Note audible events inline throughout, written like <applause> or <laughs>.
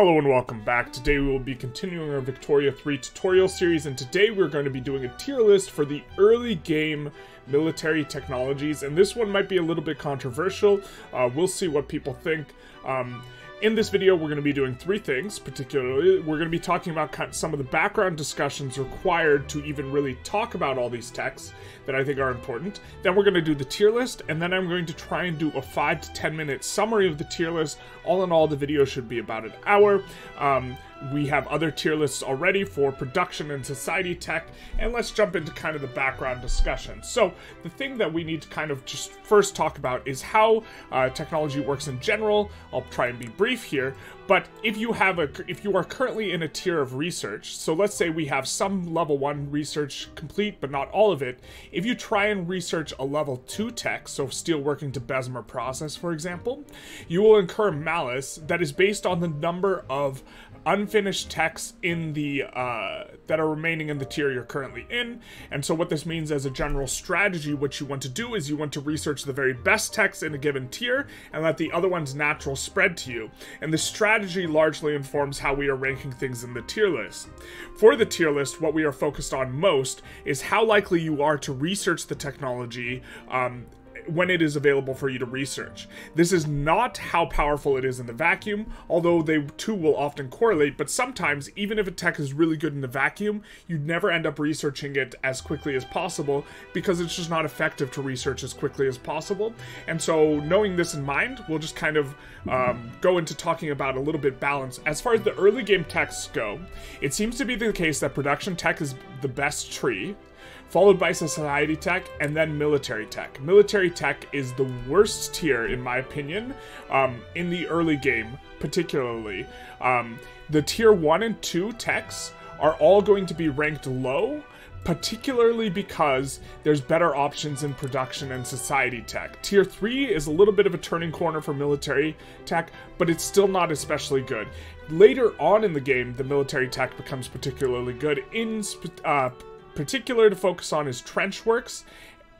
Hello and welcome back. Today we will be continuing our Victoria 3 tutorial series and today we're going to be doing a tier list for the early game military technologies and this one might be a little bit controversial. Uh, we'll see what people think. Um, in this video, we're going to be doing three things, particularly. We're going to be talking about some of the background discussions required to even really talk about all these texts that I think are important. Then we're going to do the tier list, and then I'm going to try and do a 5 to 10 minute summary of the tier list. All in all, the video should be about an hour. Um, we have other tier lists already for production and society tech, and let's jump into kind of the background discussion. So, the thing that we need to kind of just first talk about is how uh, technology works in general. I'll try and be brief here, but if you have a, if you are currently in a tier of research, so let's say we have some level one research complete, but not all of it. If you try and research a level two tech, so steel working to Bessemer process, for example, you will incur malus that is based on the number of unfinished texts in the uh, that are remaining in the tier you're currently in. And so what this means as a general strategy, what you want to do is you want to research the very best texts in a given tier and let the other ones natural spread to you. And the strategy largely informs how we are ranking things in the tier list. For the tier list, what we are focused on most is how likely you are to research the technology um, when it is available for you to research. This is not how powerful it is in the vacuum, although they too will often correlate, but sometimes, even if a tech is really good in the vacuum, you'd never end up researching it as quickly as possible because it's just not effective to research as quickly as possible. And so, knowing this in mind, we'll just kind of um, go into talking about a little bit balance. As far as the early game techs go, it seems to be the case that production tech is the best tree, followed by society tech, and then military tech. Military tech is the worst tier, in my opinion, um, in the early game, particularly. Um, the tier 1 and 2 techs are all going to be ranked low, particularly because there's better options in production and society tech. Tier 3 is a little bit of a turning corner for military tech, but it's still not especially good. Later on in the game, the military tech becomes particularly good in uh, particular to focus on is trench works.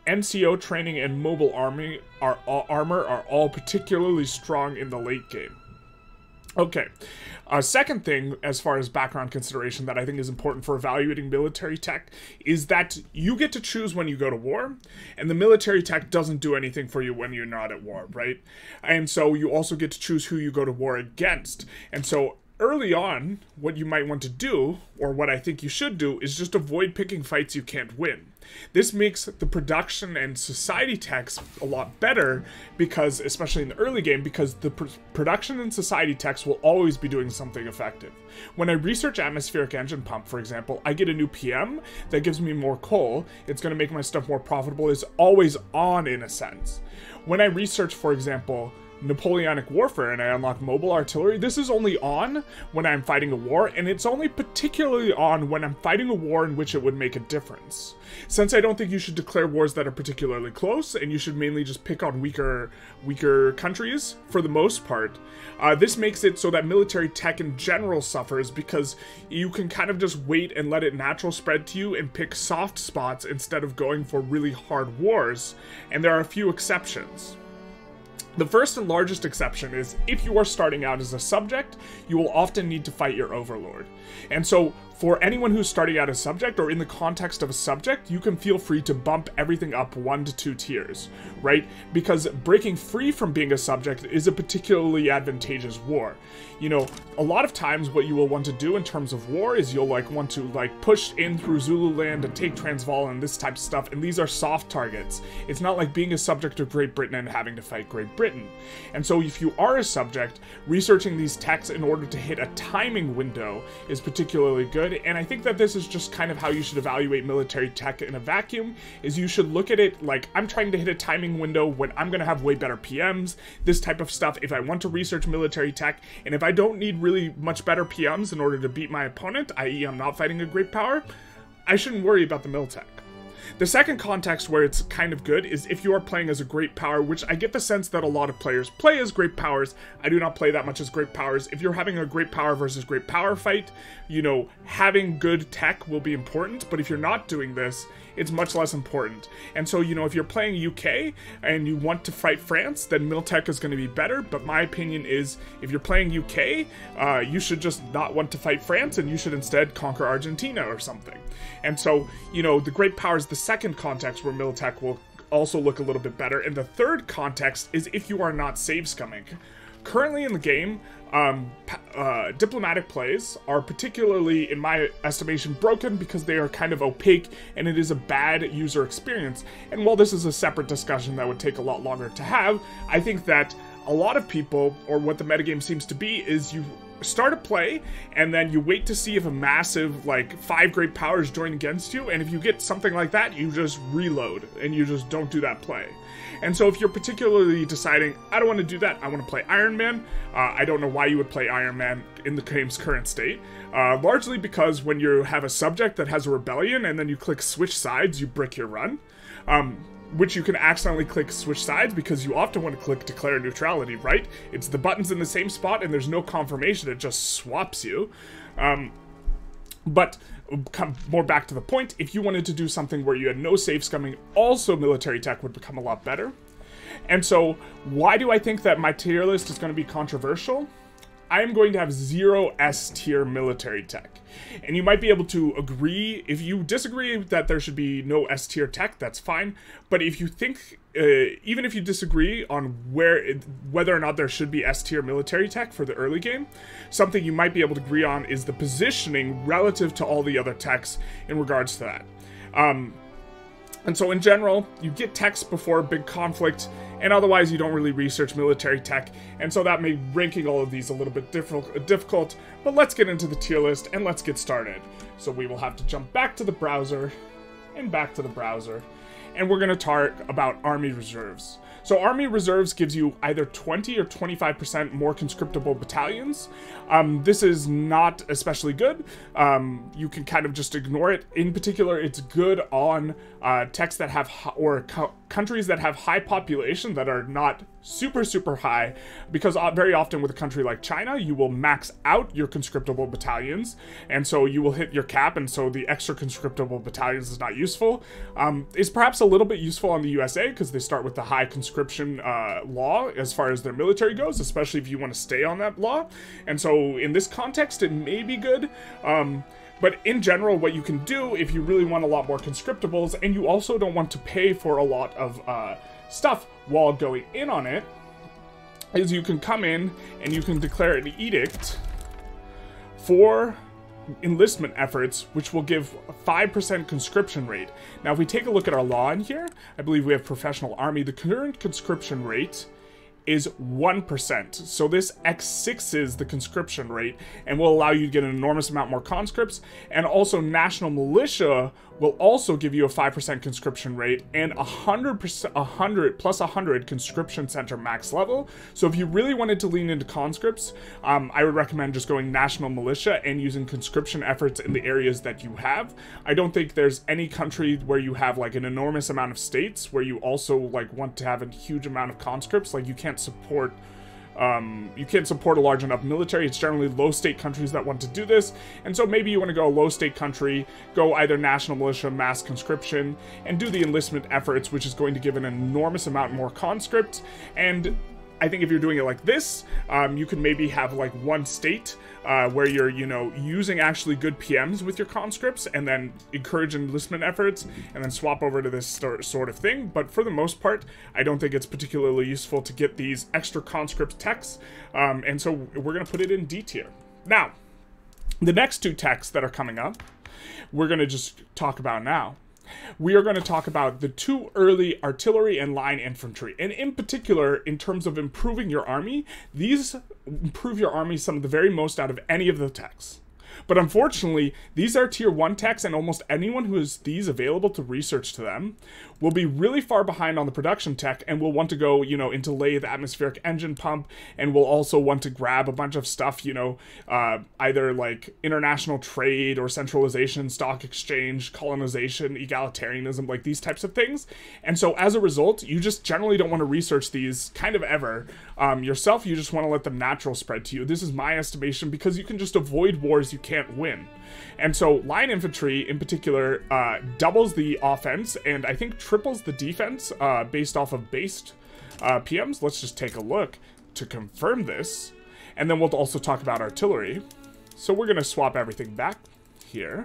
NCO training and mobile army are all, armor are all particularly strong in the late game. Okay, a second thing as far as background consideration that I think is important for evaluating military tech is that you get to choose when you go to war, and the military tech doesn't do anything for you when you're not at war, right? And so you also get to choose who you go to war against. And so early on, what you might want to do, or what I think you should do, is just avoid picking fights you can't win. This makes the production and society techs a lot better because, especially in the early game, because the pr production and society techs will always be doing something effective. When I research atmospheric engine pump, for example, I get a new PM that gives me more coal. It's going to make my stuff more profitable. It's always on in a sense. When I research, for example, Napoleonic Warfare and I unlock mobile artillery, this is only on when I'm fighting a war, and it's only particularly on when I'm fighting a war in which it would make a difference. Since I don't think you should declare wars that are particularly close, and you should mainly just pick on weaker, weaker countries for the most part, uh, this makes it so that military tech in general suffers because you can kind of just wait and let it natural spread to you and pick soft spots instead of going for really hard wars, and there are a few exceptions. The first and largest exception is if you are starting out as a subject, you will often need to fight your overlord. And so for anyone who's starting out as subject or in the context of a subject, you can feel free to bump everything up one to two tiers, right? Because breaking free from being a subject is a particularly advantageous war. You know, a lot of times what you will want to do in terms of war is you'll like want to like push in through Zululand and take Transvaal and this type of stuff, and these are soft targets. It's not like being a subject of Great Britain and having to fight Great Britain. And so if you are a subject, researching these texts in order to hit a timing window is particularly good good, and I think that this is just kind of how you should evaluate military tech in a vacuum, is you should look at it like, I'm trying to hit a timing window when I'm gonna have way better PMs, this type of stuff, if I want to research military tech, and if I don't need really much better PMs in order to beat my opponent, i.e. I'm not fighting a great power, I shouldn't worry about the mil tech. The second context where it's kind of good is if you are playing as a great power, which I get the sense that a lot of players play as great powers. I do not play that much as great powers. If you're having a great power versus great power fight, you know, having good tech will be important, but if you're not doing this, it's much less important. And so, you know, if you're playing UK and you want to fight France, then Miltech is going to be better. But my opinion is if you're playing UK, uh, you should just not want to fight France and you should instead conquer Argentina or something. And so, you know, the great power is the second context where Miltech will also look a little bit better. And the third context is if you are not save scumming. Currently in the game, um, uh, diplomatic plays are particularly, in my estimation, broken because they are kind of opaque and it is a bad user experience. And while this is a separate discussion that would take a lot longer to have, I think that a lot of people, or what the metagame seems to be, is you start a play and then you wait to see if a massive like five great powers join against you and if you get something like that you just reload and you just don't do that play and so if you're particularly deciding, I don't want to do that, I want to play Iron Man, uh, I don't know why you would play Iron Man in the game's current state. Uh, largely because when you have a subject that has a rebellion and then you click switch sides, you brick your run. Um, which you can accidentally click switch sides because you often want to click declare neutrality, right? It's the buttons in the same spot and there's no confirmation, it just swaps you. Um, but come more back to the point, if you wanted to do something where you had no save scumming, also military tech would become a lot better. And so, why do I think that my tier list is going to be controversial? I am going to have zero S tier military tech. And you might be able to agree, if you disagree that there should be no S tier tech, that's fine. But if you think, uh, even if you disagree on where, it, whether or not there should be S tier military tech for the early game, something you might be able to agree on is the positioning relative to all the other techs in regards to that. Um, and so in general, you get techs before a big conflict, and otherwise you don't really research military tech, and so that made ranking all of these a little bit difficult, but let's get into the tier list and let's get started. So we will have to jump back to the browser, and back to the browser, and we're going to talk about army reserves. So Army Reserves gives you either 20 or 25% more conscriptable battalions. Um, this is not especially good. Um, you can kind of just ignore it. In particular, it's good on uh, techs that have, or countries that have high population that are not super, super high, because uh, very often with a country like China, you will max out your conscriptable battalions, and so you will hit your cap, and so the extra conscriptable battalions is not useful. Um, is perhaps a little bit useful on the USA, because they start with the high conscription uh, law as far as their military goes, especially if you want to stay on that law, and so in this context, it may be good. Um, but in general, what you can do if you really want a lot more conscriptables, and you also don't want to pay for a lot of uh, stuff while going in on it, is you can come in and you can declare an edict for enlistment efforts, which will give a 5% conscription rate. Now, if we take a look at our law in here, I believe we have professional army. The current conscription rate is 1%. So this X6s the conscription rate and will allow you to get an enormous amount more conscripts. And also National Militia will also give you a 5% conscription rate and 100%, 100 plus 100 conscription center max level. So if you really wanted to lean into conscripts, um, I would recommend just going national militia and using conscription efforts in the areas that you have. I don't think there's any country where you have like an enormous amount of states where you also like want to have a huge amount of conscripts. Like you can't support um, you can't support a large enough military. It's generally low state countries that want to do this. And so maybe you want to go a low state country, go either national militia, mass conscription, and do the enlistment efforts, which is going to give an enormous amount more conscripts. And I think if you're doing it like this, um, you can maybe have like one state uh, where you're, you know, using actually good PMs with your conscripts and then encourage enlistment efforts and then swap over to this sort of thing. But for the most part, I don't think it's particularly useful to get these extra conscript techs. Um, and so we're going to put it in D tier. Now, the next two techs that are coming up, we're going to just talk about now we are going to talk about the two early artillery and line infantry. And in particular, in terms of improving your army, these improve your army some of the very most out of any of the techs. But unfortunately, these are tier 1 techs, and almost anyone who has these available to research to them will be really far behind on the production tech and will want to go, you know, into lathe atmospheric engine pump and will also want to grab a bunch of stuff, you know, uh, either like international trade or centralization, stock exchange, colonization, egalitarianism, like these types of things. And so as a result, you just generally don't want to research these kind of ever um, yourself. You just want to let them natural spread to you. This is my estimation because you can just avoid wars you can't win. And so line infantry in particular uh, doubles the offense and I think triples the defense uh, based off of based uh, PMs. Let's just take a look to confirm this. And then we'll also talk about artillery. So we're going to swap everything back here.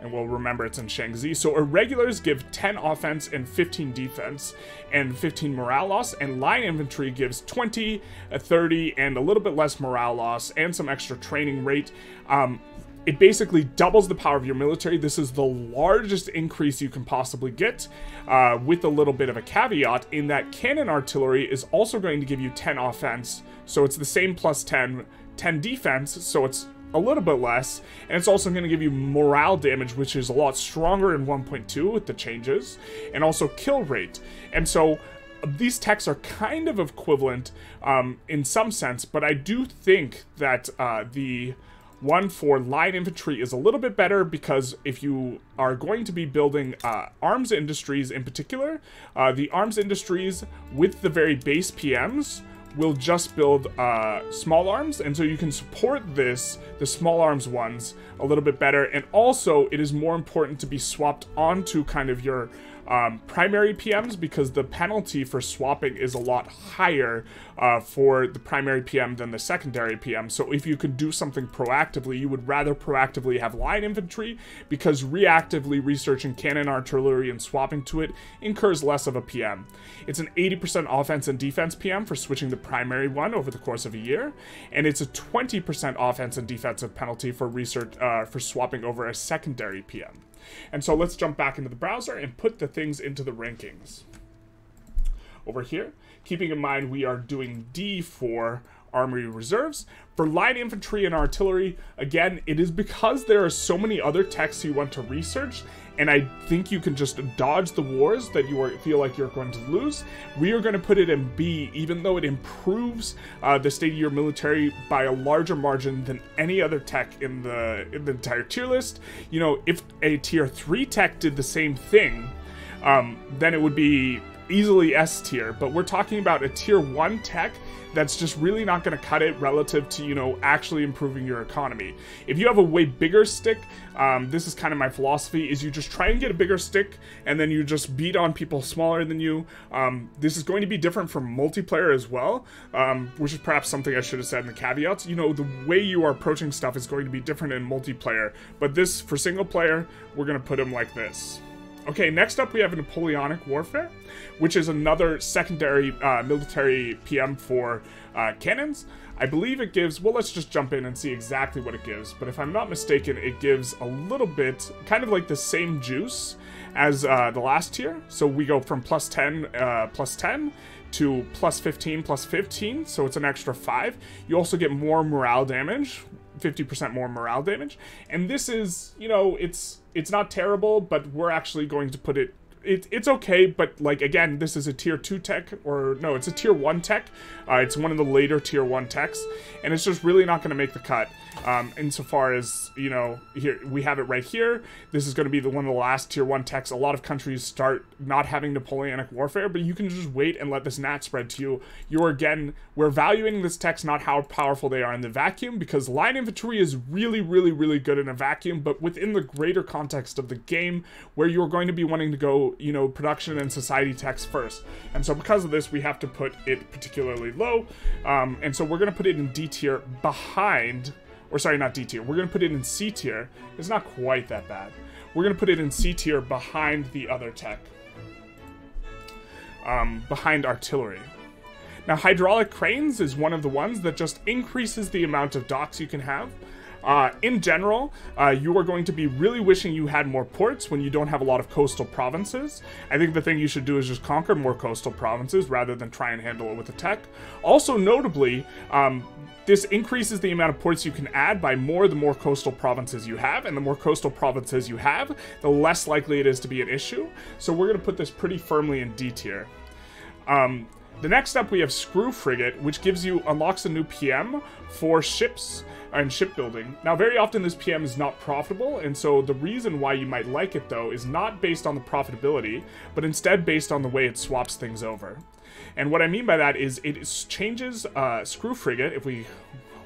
And we'll remember it's in Shaanxi. So irregulars give 10 offense and 15 defense and 15 morale loss. And line infantry gives 20, 30, and a little bit less morale loss and some extra training rate. Um, it basically doubles the power of your military. This is the largest increase you can possibly get, uh, with a little bit of a caveat in that cannon artillery is also going to give you 10 offense, so it's the same plus 10, 10 defense, so it's a little bit less, and it's also going to give you morale damage, which is a lot stronger in 1.2 with the changes, and also kill rate. And so these techs are kind of equivalent um, in some sense, but I do think that uh, the one for line infantry is a little bit better because if you are going to be building uh, arms industries in particular, uh, the arms industries with the very base PMs will just build uh, small arms, and so you can support this, the small arms ones, a little bit better. And also, it is more important to be swapped onto kind of your um, primary PMs because the penalty for swapping is a lot higher uh, for the primary PM than the secondary PM. So if you could do something proactively, you would rather proactively have line infantry because reactively researching cannon artillery and swapping to it incurs less of a PM. It's an 80% offense and defense PM for switching the primary one over the course of a year, and it's a 20% offense and defensive penalty for research uh, for swapping over a secondary PM. And so let's jump back into the browser and put the things into the rankings. Over here, keeping in mind we are doing D for army reserves. For light infantry and artillery, again, it is because there are so many other techs you want to research, and I think you can just dodge the wars that you are, feel like you're going to lose. We are going to put it in B, even though it improves uh, the state of your military by a larger margin than any other tech in the, in the entire tier list. You know, if a tier 3 tech did the same thing, um, then it would be easily S tier, but we're talking about a tier 1 tech that's just really not going to cut it relative to, you know, actually improving your economy. If you have a way bigger stick, um, this is kind of my philosophy, is you just try and get a bigger stick and then you just beat on people smaller than you. Um, this is going to be different from multiplayer as well, um, which is perhaps something I should have said in the caveats. You know, the way you are approaching stuff is going to be different in multiplayer, but this, for single player, we're going to put them like this. Okay, next up we have Napoleonic Warfare, which is another secondary uh, military PM for uh, cannons. I believe it gives, well, let's just jump in and see exactly what it gives. But if I'm not mistaken, it gives a little bit, kind of like the same juice as uh, the last tier. So we go from plus 10, uh, plus 10 to plus 15, plus 15. So it's an extra 5. You also get more morale damage, 50% more morale damage. And this is, you know, it's it's not terrible, but we're actually going to put it it, it's okay, but like again, this is a tier two tech, or no, it's a tier one tech. Uh, it's one of the later tier one techs, and it's just really not going to make the cut. Um, insofar as you know, here we have it right here. This is going to be the one of the last tier one techs. A lot of countries start not having Napoleonic warfare, but you can just wait and let this nat spread to you. You're again, we're valuing this text not how powerful they are in the vacuum, because line infantry is really, really, really good in a vacuum, but within the greater context of the game, where you're going to be wanting to go you know, production and society text first. And so because of this, we have to put it particularly low. Um, and so we're going to put it in D tier behind, or sorry, not D tier. We're going to put it in C tier. It's not quite that bad. We're going to put it in C tier behind the other tech. Um, behind artillery. Now, hydraulic cranes is one of the ones that just increases the amount of docks you can have. Uh, in general, uh, you are going to be really wishing you had more ports when you don't have a lot of coastal provinces. I think the thing you should do is just conquer more coastal provinces rather than try and handle it with a tech. Also, notably, um, this increases the amount of ports you can add by more the more coastal provinces you have, and the more coastal provinces you have, the less likely it is to be an issue. So we're going to put this pretty firmly in D tier. Um, the next up we have Screw Frigate, which gives you unlocks a new PM for ships and shipbuilding. Now, very often this PM is not profitable, and so the reason why you might like it though is not based on the profitability, but instead based on the way it swaps things over. And what I mean by that is it changes uh, Screw Frigate, if we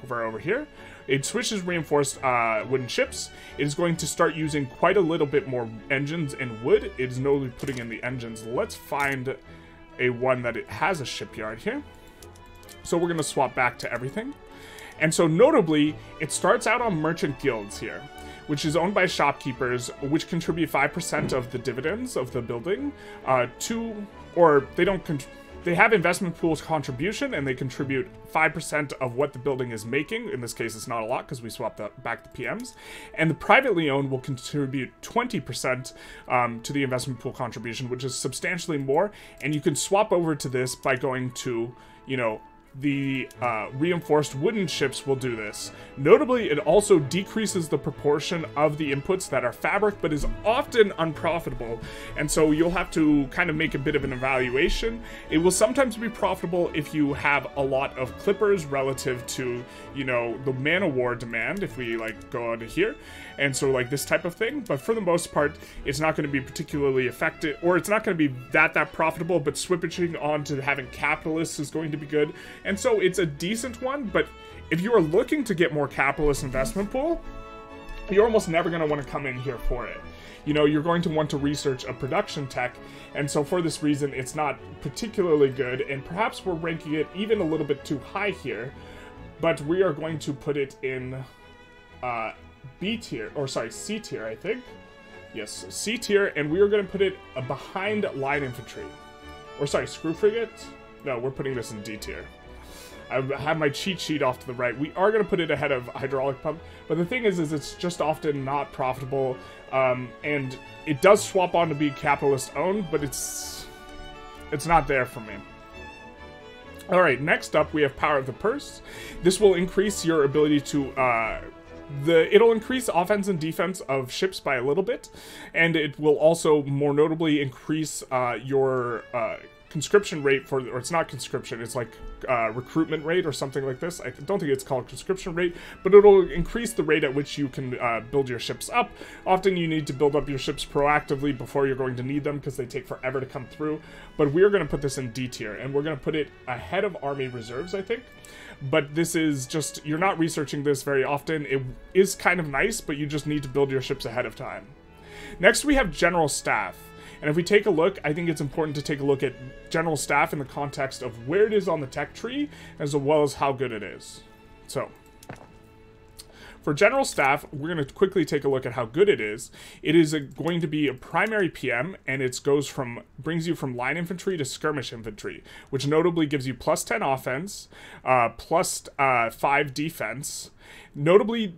hover over here, it switches reinforced uh, wooden ships. It is going to start using quite a little bit more engines and wood. It is no putting in the engines. Let's find a one that it has a shipyard here. So we're going to swap back to everything. And so notably, it starts out on merchant guilds here, which is owned by shopkeepers, which contribute 5% of the dividends of the building uh, to, or they don't they have investment pools contribution and they contribute 5% of what the building is making. In this case, it's not a lot because we swapped the, back the PMs. And the privately owned will contribute 20% um, to the investment pool contribution, which is substantially more. And you can swap over to this by going to, you know, the uh, reinforced wooden ships will do this. Notably, it also decreases the proportion of the inputs that are fabric, but is often unprofitable, and so you'll have to kind of make a bit of an evaluation. It will sometimes be profitable if you have a lot of clippers relative to, you know, the man of war demand, if we, like, go out of here, and so, like, this type of thing, but for the most part, it's not going to be particularly effective, or it's not going to be that, that profitable, but switching on to having capitalists is going to be good, and so it's a decent one, but if you are looking to get more capitalist investment pool, you're almost never going to want to come in here for it. You know, you're going to want to research a production tech, and so for this reason, it's not particularly good, and perhaps we're ranking it even a little bit too high here, but we are going to put it in uh, B tier, or sorry, C tier, I think. Yes, C tier, and we are going to put it behind line infantry. Or sorry, screw frigate? No, we're putting this in D tier. I have my cheat sheet off to the right. We are going to put it ahead of hydraulic pump, but the thing is, is it's just often not profitable, um, and it does swap on to be capitalist owned, but it's it's not there for me. All right, next up we have Power of the Purse. This will increase your ability to uh, the it'll increase offense and defense of ships by a little bit, and it will also more notably increase uh, your uh, conscription rate for, or it's not conscription, it's like uh, recruitment rate or something like this. I don't think it's called conscription rate, but it'll increase the rate at which you can uh, build your ships up. Often you need to build up your ships proactively before you're going to need them because they take forever to come through. But we're going to put this in D tier, and we're going to put it ahead of army reserves, I think. But this is just, you're not researching this very often. It is kind of nice, but you just need to build your ships ahead of time. Next, we have General Staff. And if we take a look, I think it's important to take a look at general staff in the context of where it is on the tech tree, as well as how good it is. So, for general staff, we're going to quickly take a look at how good it is. It is a, going to be a primary PM, and it goes from brings you from line infantry to skirmish infantry, which notably gives you plus 10 offense, uh, plus, uh, 5 defense. Notably,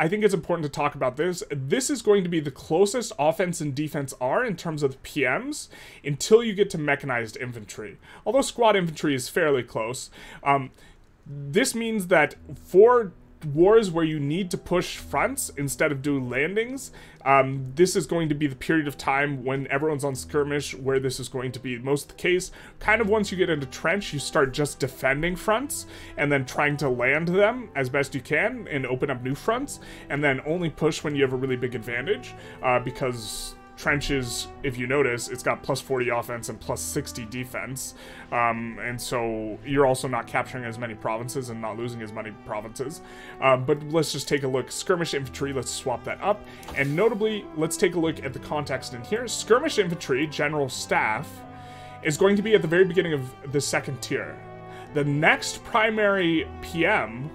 I think it's important to talk about this. This is going to be the closest offense and defense are in terms of PMs until you get to mechanized infantry. Although squad infantry is fairly close. Um, this means that for wars where you need to push fronts instead of do landings, um, this is going to be the period of time when everyone's on skirmish where this is going to be most the case. Kind of once you get into trench, you start just defending fronts and then trying to land them as best you can and open up new fronts, and then only push when you have a really big advantage uh, because trenches, if you notice, it's got plus 40 offense and plus 60 defense. Um, and so you're also not capturing as many provinces and not losing as many provinces. Um, but let's just take a look. Skirmish infantry, let's swap that up. And notably, let's take a look at the context in here. Skirmish infantry, general staff, is going to be at the very beginning of the second tier. The next primary PM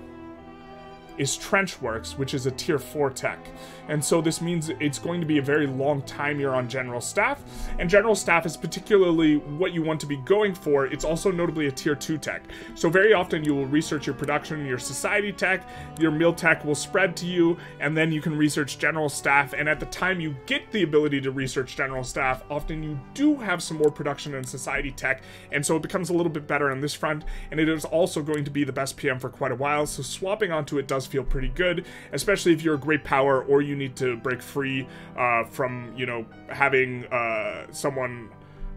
is Trenchworks, which is a tier 4 tech. And so this means it's going to be a very long time you're on General Staff. And General Staff is particularly what you want to be going for. It's also notably a tier 2 tech. So very often you will research your production, your society tech, your mil tech will spread to you, and then you can research General Staff. And at the time you get the ability to research General Staff, often you do have some more production and society tech. And so it becomes a little bit better on this front. And it is also going to be the best PM for quite a while. So swapping onto it does feel pretty good, especially if you're a great power or you need to break free uh, from, you know, having uh, someone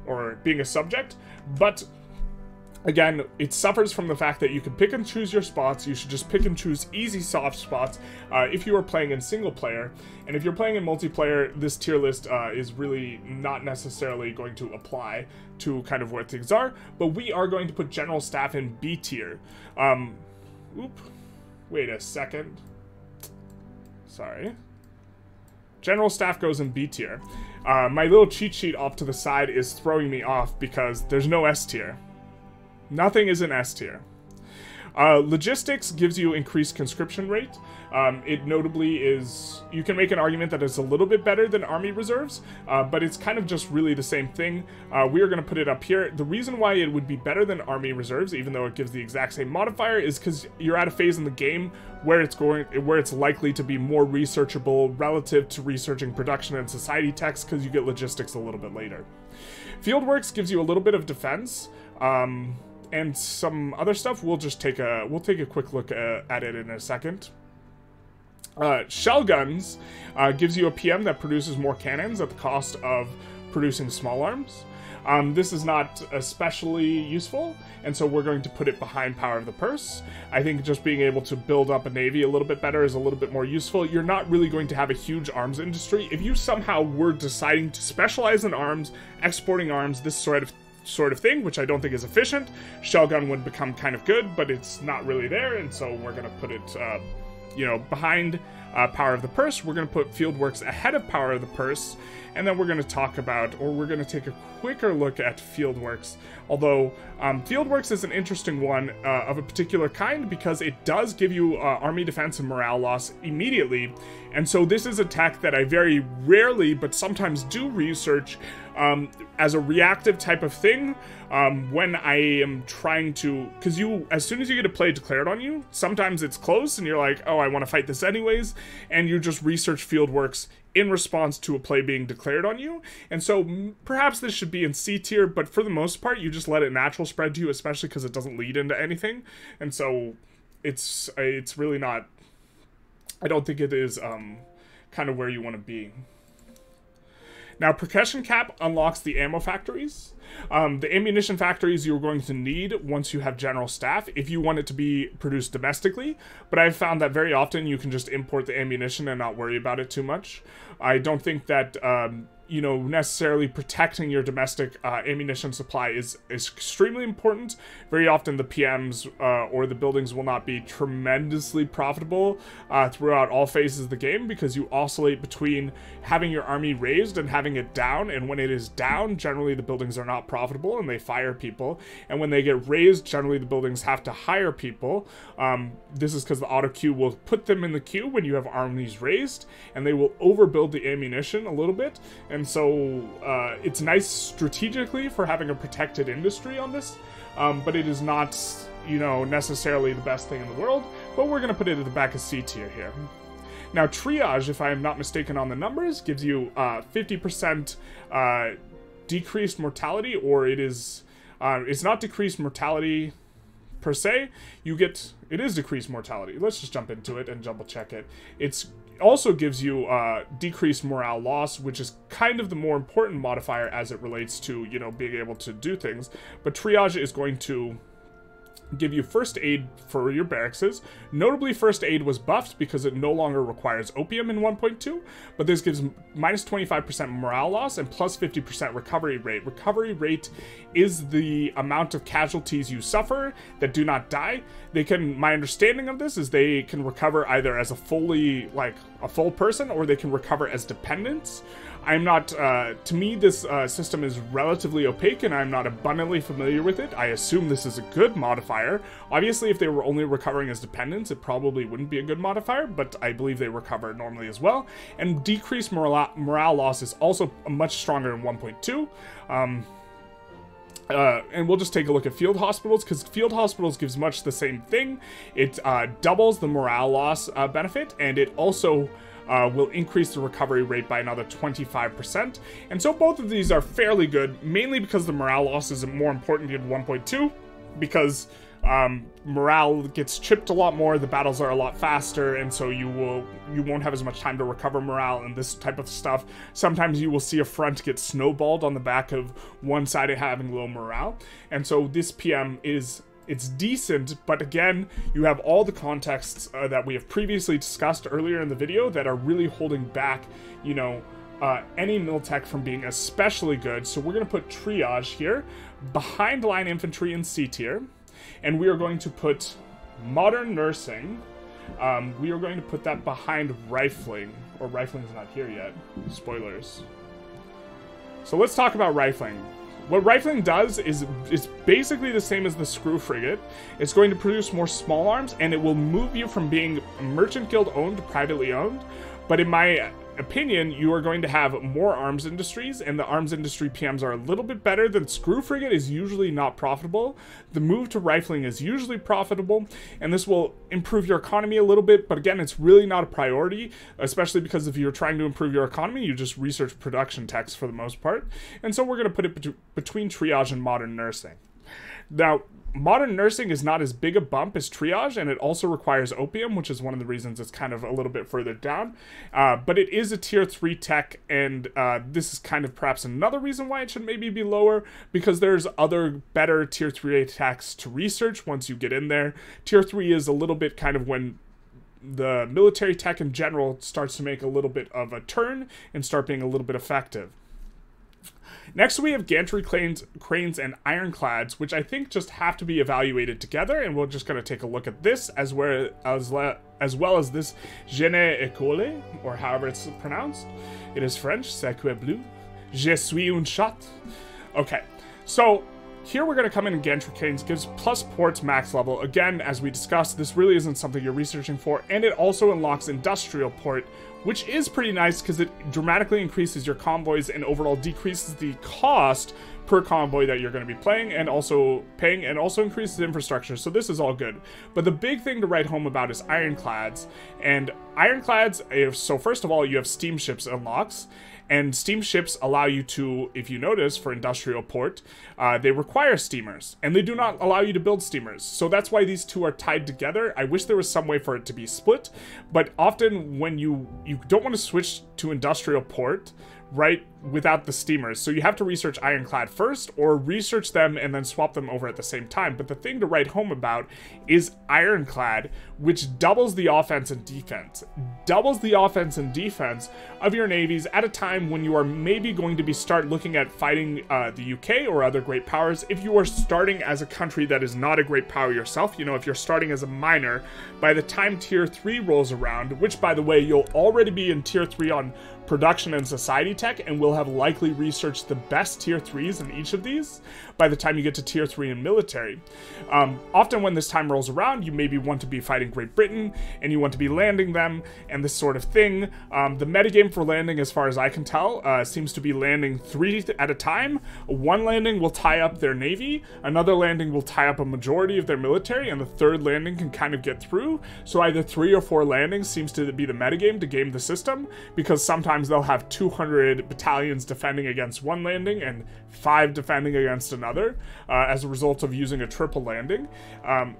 or being a subject. But again, it suffers from the fact that you can pick and choose your spots. You should just pick and choose easy soft spots uh, if you are playing in single player. And if you're playing in multiplayer, this tier list uh, is really not necessarily going to apply to kind of where things are. But we are going to put general staff in B tier. Um, oop. Wait a second. Sorry. General staff goes in B tier. Uh, my little cheat sheet off to the side is throwing me off because there's no S tier. Nothing is an S tier. Uh, logistics gives you increased conscription rate. Um, it notably is, you can make an argument that it's a little bit better than Army Reserves, uh, but it's kind of just really the same thing. Uh, we are going to put it up here. The reason why it would be better than Army Reserves, even though it gives the exact same modifier, is because you're at a phase in the game where it's going, where it's likely to be more researchable relative to researching production and society text, because you get logistics a little bit later. Fieldworks gives you a little bit of defense. Um, and some other stuff. We'll just take a we'll take a quick look uh, at it in a second. Uh, shell guns uh, gives you a PM that produces more cannons at the cost of producing small arms. Um, this is not especially useful, and so we're going to put it behind Power of the Purse. I think just being able to build up a navy a little bit better is a little bit more useful. You're not really going to have a huge arms industry. If you somehow were deciding to specialize in arms, exporting arms, this sort of sort of thing, which I don't think is efficient. Shellgun would become kind of good, but it's not really there, and so we're going to put it, uh, you know, behind uh, Power of the Purse. We're going to put Fieldworks ahead of Power of the Purse, and then we're going to talk about, or we're going to take a quicker look at Fieldworks. Although um, Fieldworks is an interesting one uh, of a particular kind because it does give you uh, army defense and morale loss immediately, and so this is a tech that I very rarely, but sometimes do research um, as a reactive type of thing um, when I am trying to, because you, as soon as you get a play declared on you, sometimes it's close and you're like, oh, I want to fight this anyways, and you just research Fieldworks in response to a play being declared on you. And so perhaps this should be in C tier, but for the most part, you just let it natural spread to you, especially because it doesn't lead into anything. And so it's it's really not. I don't think it is um, kind of where you want to be. Now, Percussion Cap unlocks the ammo factories. Um, the ammunition factories you're going to need once you have general staff if you want it to be produced domestically, but I've found that very often you can just import the ammunition and not worry about it too much. I don't think that um, you know, necessarily protecting your domestic uh, ammunition supply is, is extremely important. Very often the PMs uh, or the buildings will not be tremendously profitable uh, throughout all phases of the game because you oscillate between having your army raised and having it down. And when it is down, generally the buildings are not profitable and they fire people. And when they get raised, generally the buildings have to hire people. Um, this is because the auto queue will put them in the queue when you have armies raised and they will overbuild the ammunition a little bit. And and so uh, it's nice strategically for having a protected industry on this, um, but it is not, you know, necessarily the best thing in the world, but we're going to put it at the back of C tier here. Now, Triage, if I am not mistaken on the numbers, gives you 50% uh, uh, decreased mortality, or it is, uh, it's not decreased mortality per se. You get, it is decreased mortality. Let's just jump into it and double check it. It's also gives you uh, decreased morale loss, which is kind of the more important modifier as it relates to, you know, being able to do things. But triage is going to give you first aid for your barracks. Notably, first aid was buffed because it no longer requires opium in 1.2, but this gives minus 25% morale loss and plus 50% recovery rate. Recovery rate is the amount of casualties you suffer that do not die. They can, my understanding of this is they can recover either as a fully, like, a full person or they can recover as dependents. I'm not, uh, to me, this uh, system is relatively opaque and I'm not abundantly familiar with it. I assume this is a good modifier. Obviously, if they were only recovering as dependents, it probably wouldn't be a good modifier, but I believe they recover normally as well. And decreased morale, morale loss is also much stronger in 1.2. Um, uh, and we'll just take a look at field hospitals because field hospitals gives much the same thing. It uh, doubles the morale loss uh, benefit, and it also uh, will increase the recovery rate by another 25%. And so both of these are fairly good, mainly because the morale loss is more important in 1.2, because um, morale gets chipped a lot more, the battles are a lot faster, and so you will you won't have as much time to recover morale and this type of stuff. Sometimes you will see a front get snowballed on the back of one side of having low morale, and so this PM is it's decent, but again, you have all the contexts uh, that we have previously discussed earlier in the video that are really holding back, you know, uh, any Miltech from being especially good. So we're going to put Triage here behind Line Infantry in C tier, and we are going to put Modern Nursing. Um, we are going to put that behind Rifling, or Rifling is not here yet. Spoilers. So let's talk about Rifling. What rifling does is is basically the same as the screw frigate. It's going to produce more small arms, and it will move you from being merchant guild owned to privately owned. But in my opinion, you are going to have more arms industries, and the arms industry PMs are a little bit better than Screw Frigate is usually not profitable. The move to rifling is usually profitable, and this will improve your economy a little bit, but again, it's really not a priority, especially because if you're trying to improve your economy, you just research production techs for the most part. And so we're going to put it bet between triage and modern nursing. Now, modern nursing is not as big a bump as triage, and it also requires opium, which is one of the reasons it's kind of a little bit further down. Uh, but it is a tier 3 tech, and uh, this is kind of perhaps another reason why it should maybe be lower, because there's other better tier 3 attacks to research once you get in there. Tier 3 is a little bit kind of when the military tech in general starts to make a little bit of a turn and start being a little bit effective. Next, we have gantry cranes, cranes and ironclads, which I think just have to be evaluated together, and we're just going to take a look at this as well as, as, well as this Génie École, or however it's pronounced. It is French, Sacre Bleu. Je suis un chat. Okay, so here we're going to come in and Gantry Cranes gives plus ports max level. Again, as we discussed, this really isn't something you're researching for, and it also unlocks Industrial Port, which is pretty nice because it dramatically increases your convoys and overall decreases the cost per convoy that you're going to be playing and also paying and also increases infrastructure so this is all good but the big thing to write home about is ironclads and ironclads so first of all you have steamships unlocks and steamships allow you to, if you notice, for industrial port, uh, they require steamers, and they do not allow you to build steamers. So that's why these two are tied together. I wish there was some way for it to be split, but often when you you don't want to switch to industrial port right without the steamers. So you have to research Ironclad first or research them and then swap them over at the same time. But the thing to write home about is Ironclad, which doubles the offense and defense. Doubles the offense and defense of your navies at a time when you are maybe going to be start looking at fighting uh, the UK or other great powers. If you are starting as a country that is not a great power yourself, you know, if you're starting as a minor, by the time tier 3 rolls around, which by the way, you'll already be in tier 3 on production and society tech and will have likely researched the best tier 3s in each of these by the time you get to tier 3 in military. Um, often when this time rolls around, you maybe want to be fighting Great Britain and you want to be landing them and this sort of thing. Um, the metagame for landing, as far as I can tell, uh, seems to be landing three at a time. One landing will tie up their navy, another landing will tie up a majority of their military, and the third landing can kind of get through. So either three or four landings seems to be the metagame to game the system because sometimes sometimes they'll have 200 battalions defending against one landing and five defending against another uh, as a result of using a triple landing. Um,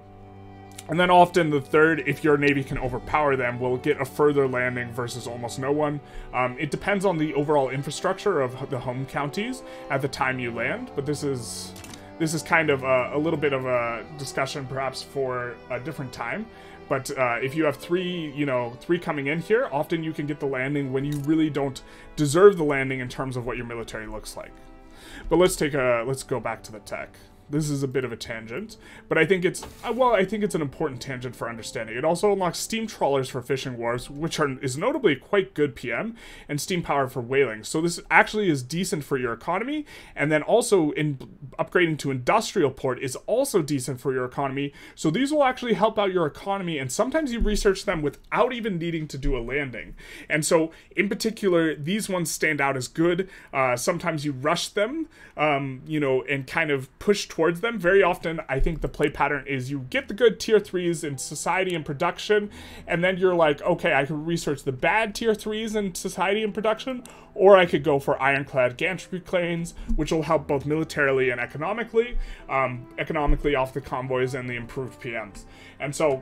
and then often the third, if your navy can overpower them, will get a further landing versus almost no one. Um, it depends on the overall infrastructure of the home counties at the time you land, but this is this is kind of a, a little bit of a discussion perhaps for a different time. But uh, if you have three, you know, three coming in here, often you can get the landing when you really don't deserve the landing in terms of what your military looks like. But let's take a, let's go back to the tech. This is a bit of a tangent, but I think it's uh, well, I think it's an important tangent for understanding. It also unlocks steam trawlers for fishing wharves, which are is notably quite good PM, and steam power for whaling. So this actually is decent for your economy, and then also in upgrading to industrial port is also decent for your economy. So these will actually help out your economy, and sometimes you research them without even needing to do a landing. And so in particular, these ones stand out as good. Uh, sometimes you rush them, um, you know, and kind of push towards them. Very often, I think the play pattern is you get the good tier threes in society and production, and then you're like, okay, I can research the bad tier threes in society and production, or I could go for ironclad gantry cranes, which will help both militarily and economically, um, economically off the convoys and the improved PMs. And so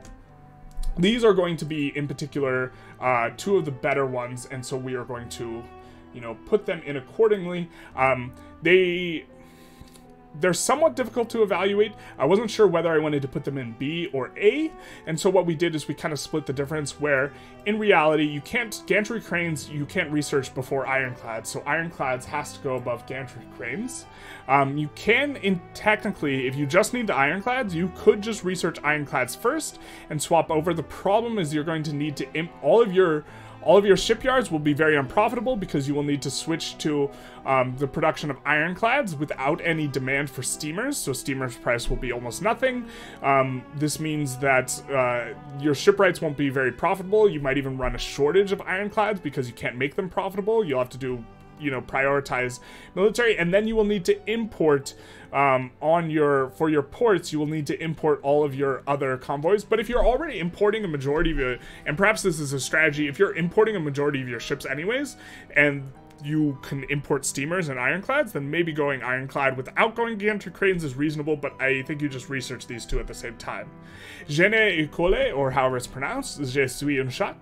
these are going to be, in particular, uh, two of the better ones, and so we are going to, you know, put them in accordingly. Um, they they're somewhat difficult to evaluate. I wasn't sure whether I wanted to put them in B or A, and so what we did is we kind of split the difference where, in reality, you can't, gantry cranes, you can't research before ironclads, so ironclads has to go above gantry cranes. Um, you can, in technically, if you just need the ironclads, you could just research ironclads first and swap over. The problem is you're going to need to imp all of your all of your shipyards will be very unprofitable because you will need to switch to um, the production of ironclads without any demand for steamers, so steamers' price will be almost nothing. Um, this means that uh, your shipwrights won't be very profitable. You might even run a shortage of ironclads because you can't make them profitable. You'll have to do you know prioritize military and then you will need to import um, on your for your ports you will need to import all of your other convoys but if you're already importing a majority of your and perhaps this is a strategy if you're importing a majority of your ships anyways and you can import steamers and ironclads, then maybe going ironclad without going gantry cranes is reasonable, but I think you just research these two at the same time. Jeune École, or however it's pronounced, Je suis un chat,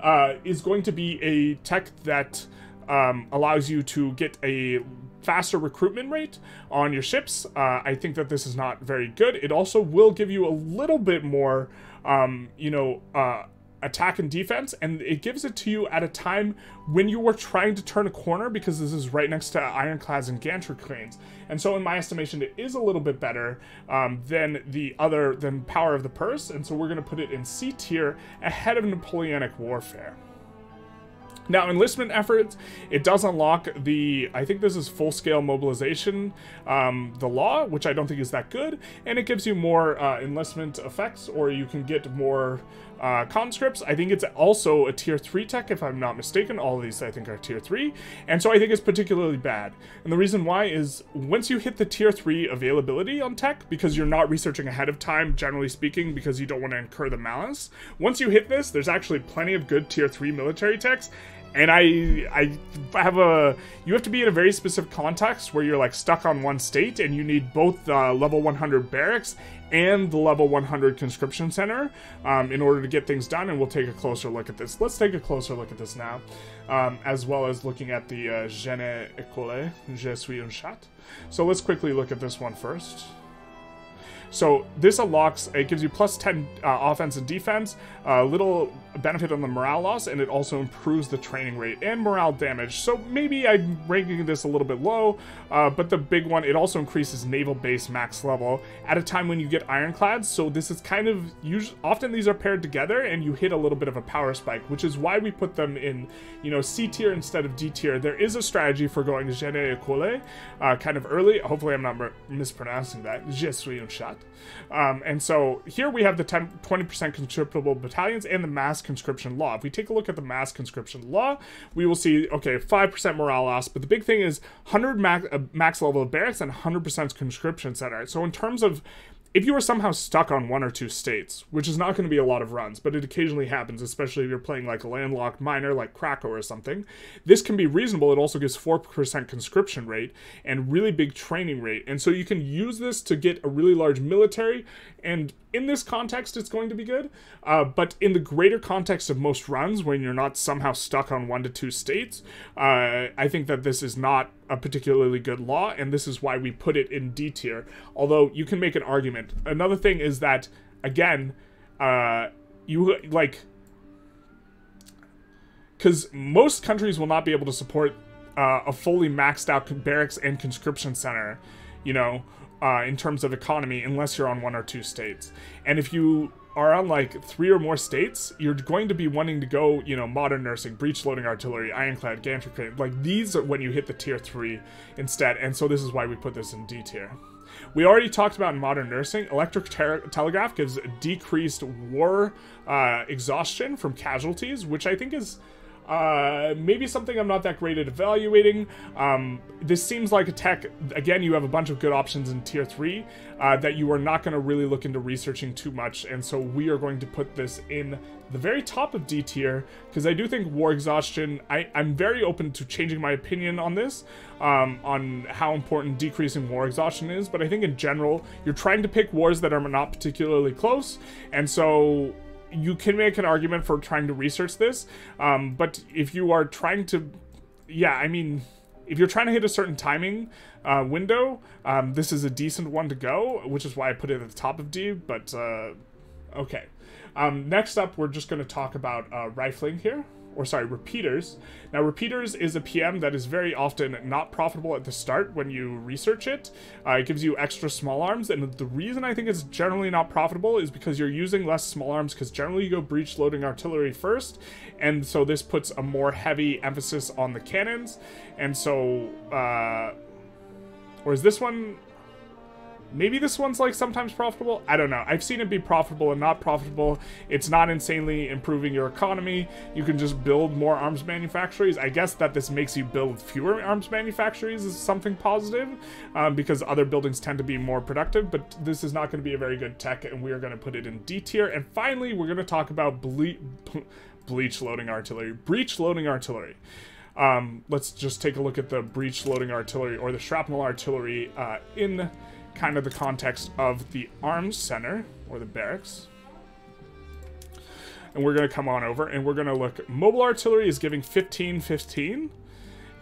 uh, is going to be a tech that um, allows you to get a faster recruitment rate on your ships. Uh, I think that this is not very good. It also will give you a little bit more, um, you know, uh, attack and defense, and it gives it to you at a time when you were trying to turn a corner because this is right next to ironclads and gantry cranes. And so, in my estimation, it is a little bit better um, than the other than Power of the Purse, and so we're going to put it in C tier ahead of Napoleonic Warfare. Now, enlistment efforts, it does unlock the, I think this is full-scale mobilization, um, the law, which I don't think is that good, and it gives you more uh, enlistment effects, or you can get more uh, conscripts. I think it's also a tier 3 tech, if I'm not mistaken. All of these, I think, are tier 3, and so I think it's particularly bad. And the reason why is, once you hit the tier 3 availability on tech, because you're not researching ahead of time, generally speaking, because you don't want to incur the malus, once you hit this, there's actually plenty of good tier 3 military techs, and I I have a you have to be in a very specific context where you're like stuck on one state and you need both the level 100 barracks and the level 100 conscription center um, in order to get things done and we'll take a closer look at this. Let's take a closer look at this now um, as well as looking at the uh, Jeune École Je suis un chat. So let's quickly look at this one first. So this unlocks, it gives you plus 10 uh, offense and defense, a uh, little benefit on the morale loss, and it also improves the training rate and morale damage. So maybe I'm ranking this a little bit low, uh, but the big one, it also increases naval base max level at a time when you get ironclads. So this is kind of, usually, often these are paired together and you hit a little bit of a power spike, which is why we put them in, you know, C tier instead of D tier. There is a strategy for going Jeune École uh, kind of early. Hopefully I'm not mispronouncing that. Je suis un chat. Um, and so here we have the 10, 20% contributable battalions and the mass conscription law. If we take a look at the mass conscription law, we will see, okay, 5% morale loss, but the big thing is 100 max, uh, max level of barracks and 100% conscription center. So in terms of if you are somehow stuck on one or two states, which is not going to be a lot of runs, but it occasionally happens, especially if you're playing like a landlocked minor like Krakow or something, this can be reasonable. It also gives 4% conscription rate and really big training rate. And so you can use this to get a really large military and in this context, it's going to be good. Uh, but in the greater context of most runs, when you're not somehow stuck on one to two states, uh, I think that this is not a particularly good law, and this is why we put it in D tier. Although you can make an argument. Another thing is that, again, uh, you like. Because most countries will not be able to support uh, a fully maxed out barracks and conscription center, you know, uh, in terms of economy unless you're on one or two states. And if you are on like three or more states, you're going to be wanting to go, you know, modern nursing, breech loading artillery, ironclad, gantry crane. Like these are when you hit the tier three instead. And so this is why we put this in D tier. We already talked about modern nursing. Electric telegraph gives decreased war uh, exhaustion from casualties, which I think is uh, maybe something I'm not that great at evaluating. Um, this seems like a tech, again, you have a bunch of good options in tier 3 uh, that you are not going to really look into researching too much, and so we are going to put this in the very top of D tier, because I do think war exhaustion, I, I'm very open to changing my opinion on this, um, on how important decreasing war exhaustion is, but I think in general, you're trying to pick wars that are not particularly close, and so you can make an argument for trying to research this, um, but if you are trying to, yeah, I mean, if you're trying to hit a certain timing uh, window, um, this is a decent one to go, which is why I put it at the top of D, but uh, okay. Um, next up, we're just going to talk about uh, rifling here or sorry, repeaters. Now, repeaters is a PM that is very often not profitable at the start when you research it. Uh, it gives you extra small arms, and the reason I think it's generally not profitable is because you're using less small arms, because generally you go breech loading artillery first, and so this puts a more heavy emphasis on the cannons, and so, uh, or is this one Maybe this one's like sometimes profitable. I don't know. I've seen it be profitable and not profitable. It's not insanely improving your economy. You can just build more arms manufactories. I guess that this makes you build fewer arms manufactories is something positive um, because other buildings tend to be more productive. But this is not going to be a very good tech, and we are going to put it in D tier. And finally, we're going to talk about ble bleach loading artillery, breech loading artillery. Um, let's just take a look at the breech loading artillery or the shrapnel artillery uh, in kind of the context of the arms center, or the barracks. And we're going to come on over, and we're going to look. Mobile artillery is giving 15-15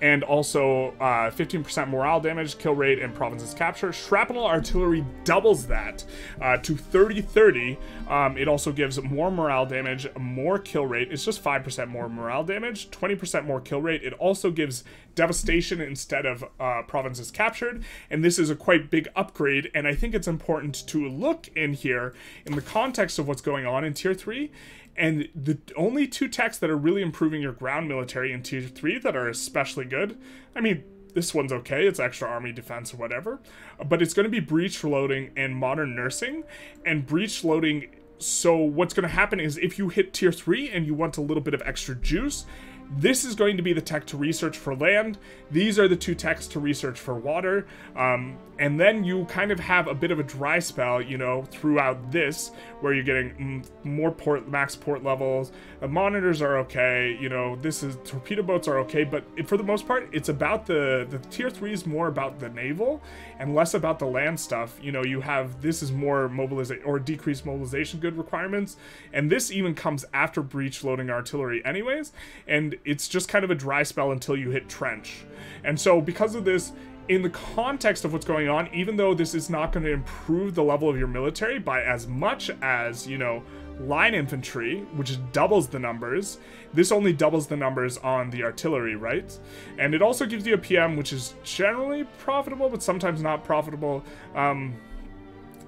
and also 15% uh, morale damage, kill rate, and provinces capture. Shrapnel artillery doubles that uh, to 30-30. Um, it also gives more morale damage, more kill rate. It's just 5% more morale damage, 20% more kill rate. It also gives devastation instead of uh, provinces captured, and this is a quite big upgrade, and I think it's important to look in here in the context of what's going on in Tier 3 and the only two techs that are really improving your ground military in tier 3 that are especially good, I mean, this one's okay, it's extra army defense or whatever, but it's going to be breech loading and modern nursing, and breech loading, so what's going to happen is if you hit tier 3 and you want a little bit of extra juice, this is going to be the tech to research for land. These are the two techs to research for water. Um, and then you kind of have a bit of a dry spell, you know, throughout this, where you're getting mm, more port max port levels. The monitors are okay, you know. This is torpedo boats are okay, but for the most part, it's about the the tier three is more about the naval and less about the land stuff. You know, you have this is more mobilization or decreased mobilization good requirements, and this even comes after breech loading artillery, anyways. And it's just kind of a dry spell until you hit trench. And so because of this, in the context of what's going on, even though this is not going to improve the level of your military by as much as, you know, line infantry, which doubles the numbers, this only doubles the numbers on the artillery, right? And it also gives you a PM, which is generally profitable, but sometimes not profitable. Um,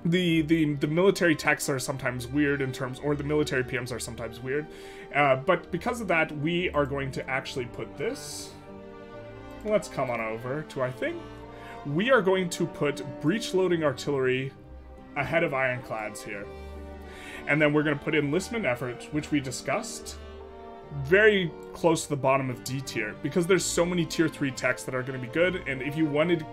the, the the military techs are sometimes weird in terms, or the military PMs are sometimes weird. Uh, but because of that, we are going to actually put this let's come on over to our thing. We are going to put breech loading artillery ahead of ironclads here. And then we're going to put enlistment efforts, which we discussed, very close to the bottom of D tier because there's so many tier 3 techs that are going to be good. And if you wanted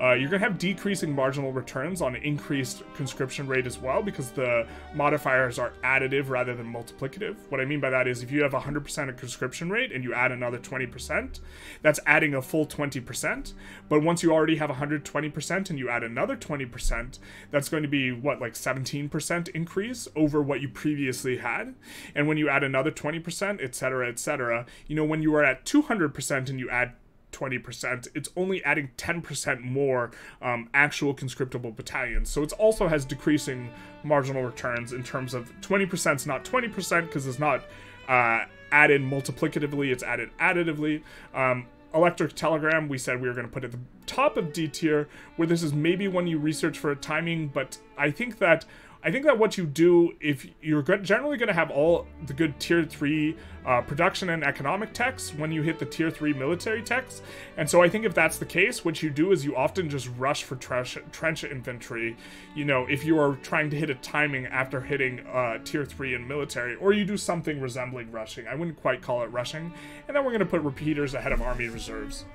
uh, you're going to have decreasing marginal returns on increased conscription rate as well because the modifiers are additive rather than multiplicative. What I mean by that is if you have 100% of conscription rate and you add another 20%, that's adding a full 20%. But once you already have 120% and you add another 20%, that's going to be what, like 17% increase over what you previously had. And when you add another 20%, etc., etc., you know, when you are at 200% and you add 20%, it's only adding 10% more um, actual conscriptable battalions. So it also has decreasing marginal returns in terms of 20% is not 20% because it's not uh, added multiplicatively, it's added additively. Um, electric telegram we said we were going to put at the top of D tier, where this is maybe when you research for a timing, but I think that I think that what you do, if you're generally going to have all the good tier 3 uh, production and economic techs when you hit the tier 3 military techs. And so I think if that's the case, what you do is you often just rush for trench, trench infantry, you know, if you are trying to hit a timing after hitting uh, tier 3 in military, or you do something resembling rushing. I wouldn't quite call it rushing. And then we're going to put repeaters ahead of army reserves.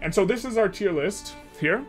And so this is our tier list here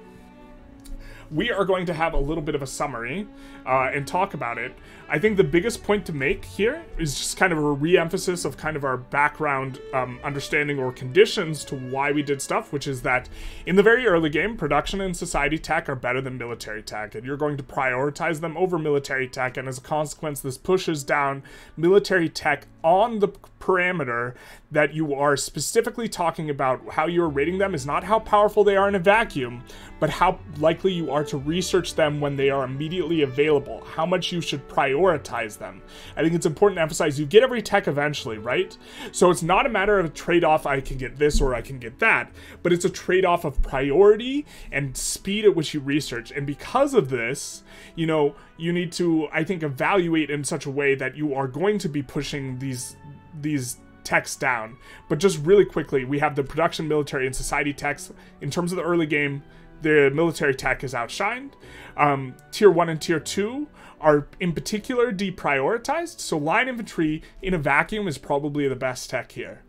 we are going to have a little bit of a summary uh, and talk about it. I think the biggest point to make here is just kind of a re-emphasis of kind of our background um, understanding or conditions to why we did stuff, which is that in the very early game, production and society tech are better than military tech, and you're going to prioritize them over military tech, and as a consequence, this pushes down military tech on the parameter that you are specifically talking about how you're rating them is not how powerful they are in a vacuum, but how likely you are to research them when they are immediately available, how much you should prioritize them. I think it's important to emphasize you get every tech eventually, right? So it's not a matter of trade off, I can get this or I can get that, but it's a trade off of priority and speed at which you research. And because of this, you know, you need to, I think, evaluate in such a way that you are going to be pushing these these techs down. But just really quickly, we have the production, military, and society techs. In terms of the early game, the military tech is outshined. Um, tier 1 and Tier 2 are in particular deprioritized, so line infantry in a vacuum is probably the best tech here.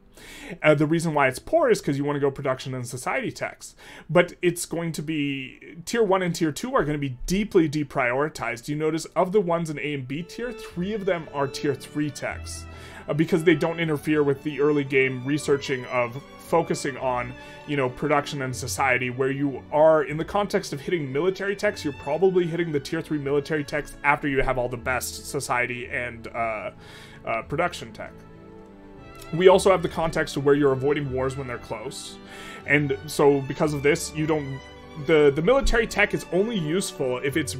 Uh, the reason why it's poor is because you want to go production and society techs. But it's going to be tier one and tier two are going to be deeply deprioritized. You notice of the ones in A and B tier, three of them are tier three techs uh, because they don't interfere with the early game researching of focusing on you know production and society where you are in the context of hitting military techs you're probably hitting the tier 3 military techs after you have all the best society and uh, uh, production tech we also have the context of where you're avoiding wars when they're close. And so because of this, you don't the the military tech is only useful if it's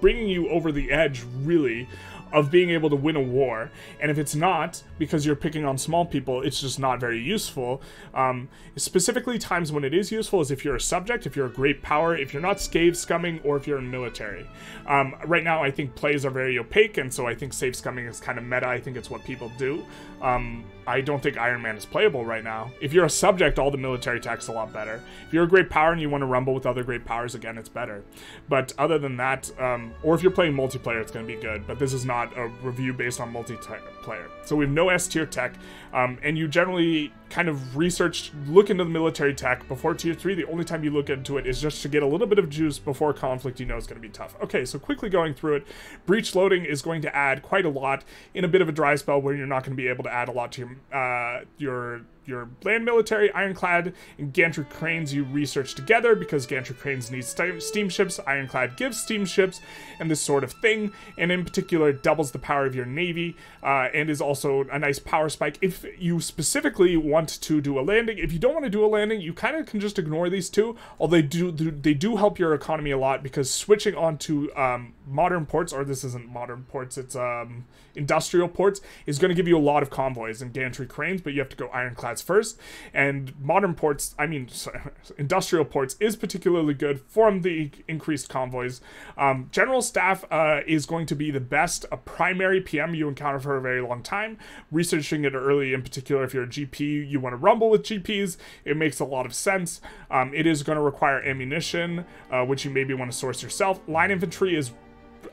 bringing you over the edge really of being able to win a war. And if it's not, because you're picking on small people, it's just not very useful. Um, specifically, times when it is useful is if you're a subject, if you're a great power, if you're not scave scumming, or if you're in military. Um, right now, I think plays are very opaque, and so I think safe scumming is kind of meta. I think it's what people do. Um, I don't think Iron Man is playable right now. If you're a subject, all the military tech's a lot better. If you're a great power and you want to rumble with other great powers, again, it's better. But other than that, um, or if you're playing multiplayer, it's going to be good. But this is not a review based on multiplayer. So we have no S tier tech, um, and you generally kind of research, look into the military tech before tier 3. The only time you look into it is just to get a little bit of juice before conflict you know is going to be tough. Okay, so quickly going through it, breech loading is going to add quite a lot in a bit of a dry spell where you're not going to be able to add a lot to your, uh, your your land military, ironclad, and gantry cranes you research together because gantry cranes need steamships, ironclad gives steamships, and this sort of thing. And in particular, doubles the power of your navy uh, and is also a nice power spike. You specifically want to do a landing, if you don't want to do a landing, you kind of can just ignore these two. Although they do they do help your economy a lot because switching onto um, modern ports, or this isn't modern ports, it's um, industrial ports, is going to give you a lot of convoys and gantry cranes, but you have to go ironclads first. And modern ports, I mean, <laughs> sorry, industrial ports, is particularly good from the increased convoys. Um, General Staff uh, is going to be the best a primary PM you encounter for a very long time. Researching it early, in particular, if you're a GP, you want to rumble with GPs, it makes a lot of sense. Um, it is going to require ammunition, uh, which you maybe want to source yourself. Line infantry is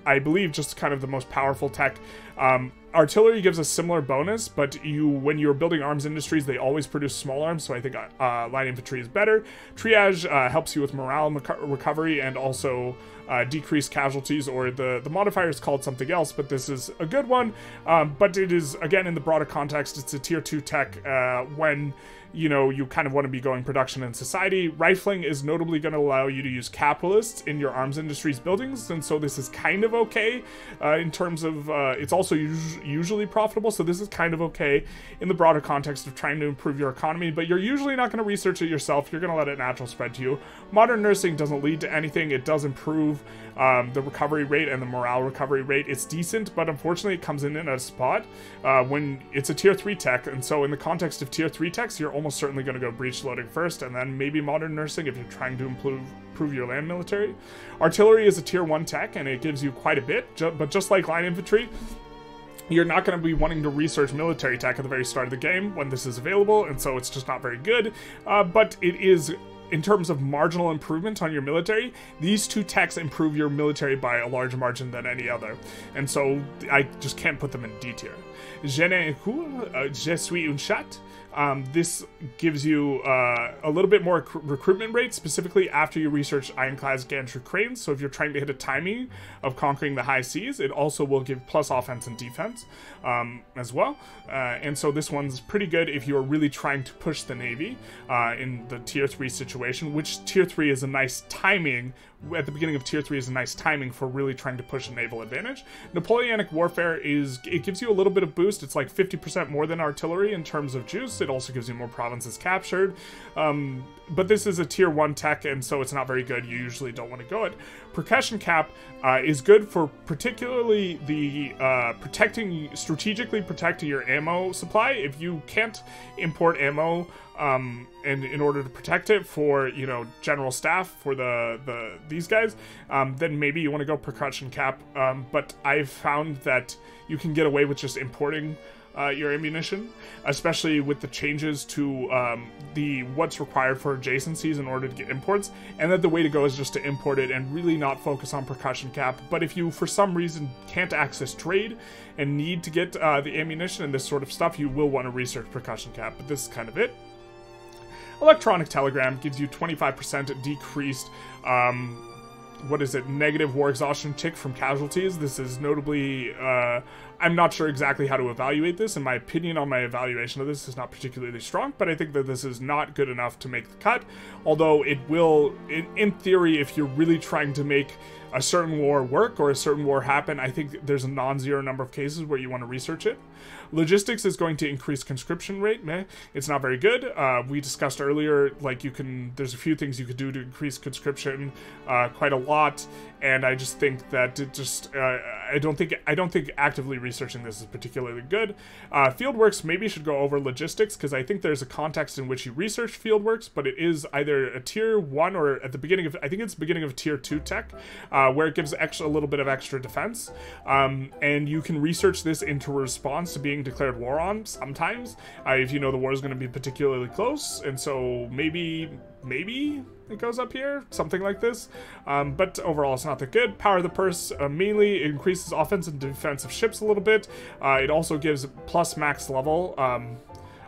I believe just kind of the most powerful tech. Um, artillery gives a similar bonus, but you when you're building arms industries, they always produce small arms, so I think uh, infantry is better. Triage uh, helps you with morale recovery and also uh, decrease casualties, or the, the modifier is called something else, but this is a good one. Um, but it is, again, in the broader context, it's a tier 2 tech uh, when you know, you kind of want to be going production and society. Rifling is notably going to allow you to use capitalists in your arms industries buildings, and so this is kind of okay uh, in terms of uh, it's also us- usually profitable. So this is kind of okay in the broader context of trying to improve your economy. But you're usually not going to research it yourself. You're going to let it natural spread to you. Modern nursing doesn't lead to anything. It does improve um, the recovery rate and the morale recovery rate. It's decent, but unfortunately, it comes in in a spot uh, when it's a tier three tech, and so in the context of tier three techs, you're almost certainly going to go breech loading first, and then maybe modern nursing if you're trying to improve improve your land military. Artillery is a tier one tech, and it gives you quite a bit, ju but just like line infantry, you're not going to be wanting to research military tech at the very start of the game when this is available, and so it's just not very good. Uh, but it is in terms of marginal improvement on your military, these two techs improve your military by a larger margin than any other. And so I just can't put them in D tier. Je n'ai uh, je suis un chat. Um, this gives you uh, a little bit more recruitment rate, specifically after you research Ironclad's Gantry Cranes. So if you're trying to hit a timing of conquering the high seas, it also will give plus offense and defense um, as well. Uh, and so this one's pretty good if you're really trying to push the Navy uh, in the Tier 3 situation, which Tier 3 is a nice timing at the beginning of tier 3 is a nice timing for really trying to push a naval advantage. Napoleonic warfare is it gives you a little bit of boost. It's like 50% more than artillery in terms of juice. It also gives you more provinces captured. Um, but this is a tier 1 tech and so it's not very good. You usually don't want to go it. Percussion cap uh, is good for particularly the uh, protecting strategically protecting your ammo supply. If you can't import ammo um, and in order to protect it for you know general staff for the the these guys, um, then maybe you want to go percussion cap. Um, but I've found that you can get away with just importing uh, your ammunition, especially with the changes to um, the what's required for adjacencies in order to get imports, and that the way to go is just to import it and really not focus on percussion cap. But if you, for some reason, can't access trade and need to get uh, the ammunition and this sort of stuff, you will want to research percussion cap. But this is kind of it. Electronic Telegram gives you 25% decreased, um, what is it, negative war exhaustion tick from casualties. This is notably, uh, I'm not sure exactly how to evaluate this, and my opinion on my evaluation of this is not particularly strong, but I think that this is not good enough to make the cut, although it will, in, in theory, if you're really trying to make a certain war work or a certain war happen, I think there's a non-zero number of cases where you want to research it. Logistics is going to increase conscription rate. Meh, it's not very good. Uh, we discussed earlier, like you can, there's a few things you could do to increase conscription uh, quite a lot, and I just think that it just, uh, I don't think, I don't think actively researching this is particularly good. Uh, fieldworks maybe should go over logistics because I think there's a context in which you research fieldworks, but it is either a tier one or at the beginning of, I think it's beginning of tier two tech, uh, where it gives extra a little bit of extra defense, um, and you can research this into response to being declared war on sometimes, uh, if you know the war is going to be particularly close, and so maybe, maybe it goes up here, something like this. Um, but overall, it's not that good. Power of the Purse uh, mainly increases offense and defense of ships a little bit. Uh, it also gives plus max level. Um,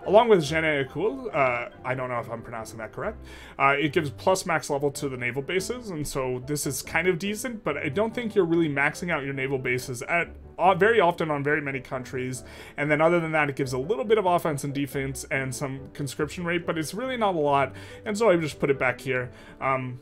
Along with Jeune École, uh, I don't know if I'm pronouncing that correct, uh, it gives plus max level to the naval bases, and so this is kind of decent, but I don't think you're really maxing out your naval bases at uh, very often on very many countries. And then other than that, it gives a little bit of offense and defense and some conscription rate, but it's really not a lot. And so I just put it back here. Um,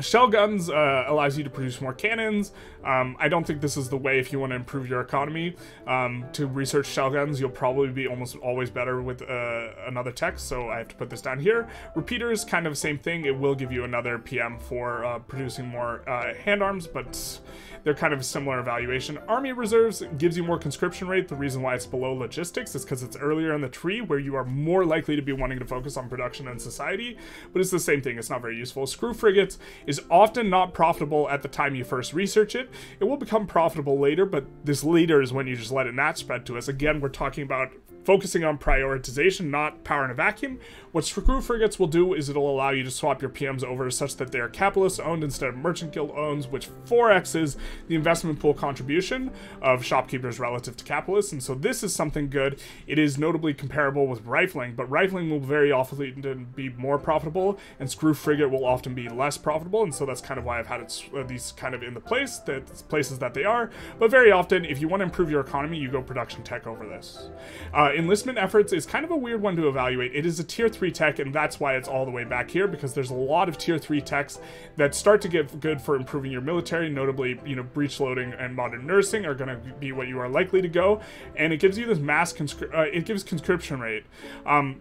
Shell guns uh, allows you to produce more cannons. Um, I don't think this is the way if you want to improve your economy. Um, to research shell guns, you'll probably be almost always better with uh, another text, so I have to put this down here. Repeaters, kind of same thing. It will give you another PM for uh, producing more uh, hand arms, but they're kind of a similar evaluation. Army reserves gives you more conscription rate. The reason why it's below logistics is because it's earlier in the tree where you are more likely to be wanting to focus on production and society, but it's the same thing. It's not very useful. Screw frigates is often not profitable at the time you first research it. It will become profitable later, but this later is when you just let it not spread to us. Again, we're talking about focusing on prioritization, not power in a vacuum. What Screw Frigates will do is it'll allow you to swap your PMs over such that they are capitalist owned instead of merchant guild owns, which 4x's the investment pool contribution of shopkeepers relative to capitalists. And so this is something good. It is notably comparable with rifling, but rifling will very often be more profitable, and Screw Frigate will often be less profitable. And so that's kind of why I've had it, uh, these kind of in the place, that places that they are. But very often, if you want to improve your economy, you go production tech over this. Uh, enlistment efforts is kind of a weird one to evaluate. It is a tier 3 tech, and that's why it's all the way back here, because there's a lot of tier 3 techs that start to get good for improving your military, notably, you know, breech loading and modern nursing are going to be what you are likely to go, and it gives you this mass, conscri uh, it gives conscription rate. Um,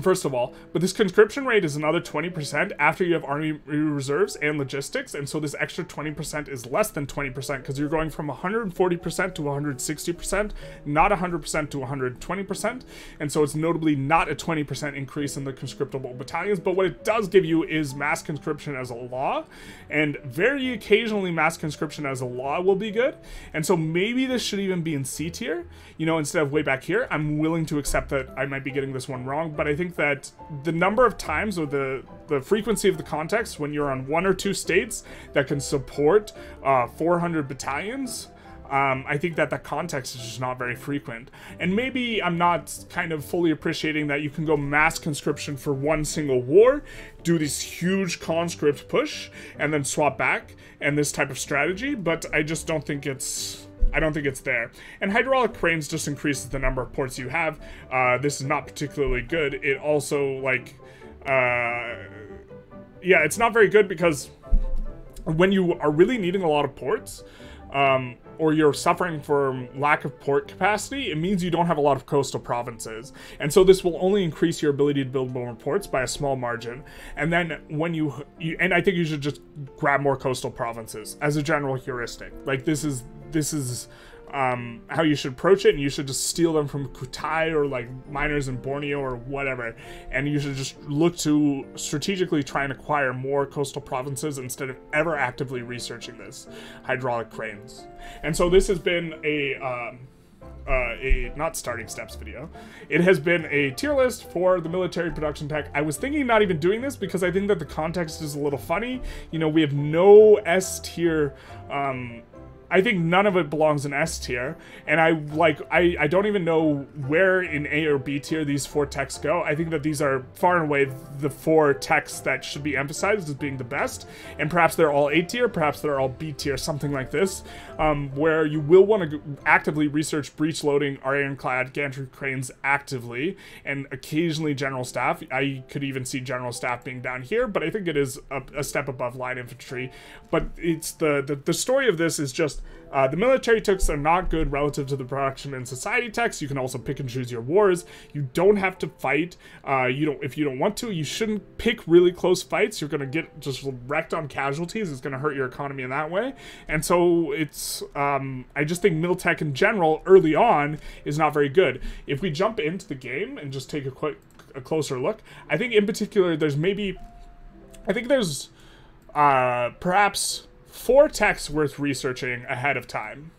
first of all. But this conscription rate is another 20% after you have army reserves and logistics, and so this extra 20% is less than 20% because you're going from 140% to 160%, not 100% to 120%, and so it's notably not a 20% increase in the conscriptable battalions, but what it does give you is mass conscription as a law, and very occasionally mass conscription as a law will be good, and so maybe this should even be in C tier, you know, instead of way back here. I'm willing to accept that I might be getting this one wrong, but I think think that the number of times or the the frequency of the context when you're on one or two states that can support uh, 400 battalions um, I think that the context is just not very frequent. And maybe I'm not kind of fully appreciating that you can go mass conscription for one single war, do this huge conscript push, and then swap back, and this type of strategy, but I just don't think it's I don't think it's there. And hydraulic cranes just increases the number of ports you have. Uh, this is not particularly good. It also, like, uh, yeah, it's not very good because when you are really needing a lot of ports, um, or you're suffering from lack of port capacity, it means you don't have a lot of coastal provinces. And so this will only increase your ability to build more ports by a small margin. And then when you, you and I think you should just grab more coastal provinces as a general heuristic. Like this is this is um, how you should approach it, and you should just steal them from Kutai or like minors in Borneo or whatever, and you should just look to strategically try and acquire more coastal provinces instead of ever actively researching this hydraulic cranes. And so this has been a um, uh, a not starting steps video. It has been a tier list for the military production tech. I was thinking not even doing this because I think that the context is a little funny. You know, we have no S tier um, I think none of it belongs in S tier, and I like I, I don't even know where in A or B tier these four texts go. I think that these are far and away the four texts that should be emphasized as being the best, and perhaps they're all A tier, perhaps they're all B tier, something like this, um, where you will want to actively research breech loading, ironclad, gantry cranes actively, and occasionally general staff. I could even see general staff being down here, but I think it is a, a step above light infantry. But it's the, the the story of this is just uh, the military texts are not good relative to the production and society texts. You can also pick and choose your wars. You don't have to fight. Uh, you don't if you don't want to. You shouldn't pick really close fights. You're gonna get just wrecked on casualties. It's gonna hurt your economy in that way. And so it's um, I just think Miltech in general early on is not very good. If we jump into the game and just take a quick a closer look, I think in particular there's maybe I think there's uh, perhaps four texts worth researching ahead of time.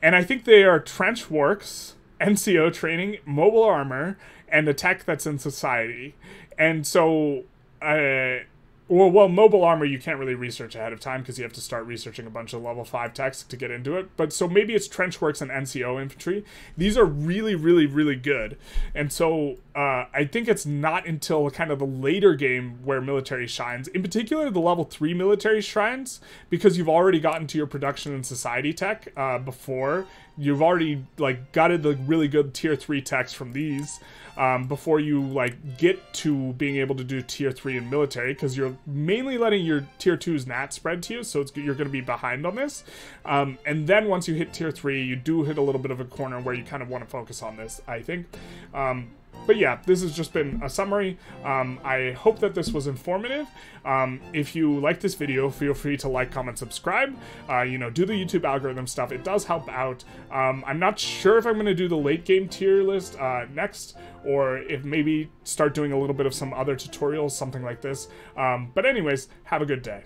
And I think they are trench works, NCO training, mobile armor, and the tech that's in society. And so uh, well, well, mobile armor you can't really research ahead of time because you have to start researching a bunch of level 5 texts to get into it. But so maybe it's Trenchworks and NCO infantry. These are really, really, really good. And so uh, I think it's not until kind of the later game where military shines, in particular the level 3 military shines, because you've already gotten to your production and society tech uh, before. You've already like gutted the really good tier 3 techs from these um, before you like get to being able to do tier three in military because you're mainly letting your tier twos nat spread to you, so you're going to be behind on this. Um, and then once you hit tier three, you do hit a little bit of a corner where you kind of want to focus on this. I think. Um, but yeah, this has just been a summary. Um, I hope that this was informative. Um, if you like this video, feel free to like, comment, subscribe. Uh, you know, do the YouTube algorithm stuff. It does help out. Um, I'm not sure if I'm going to do the late game tier list uh, next, or if maybe start doing a little bit of some other tutorials, something like this. Um, but anyways, have a good day.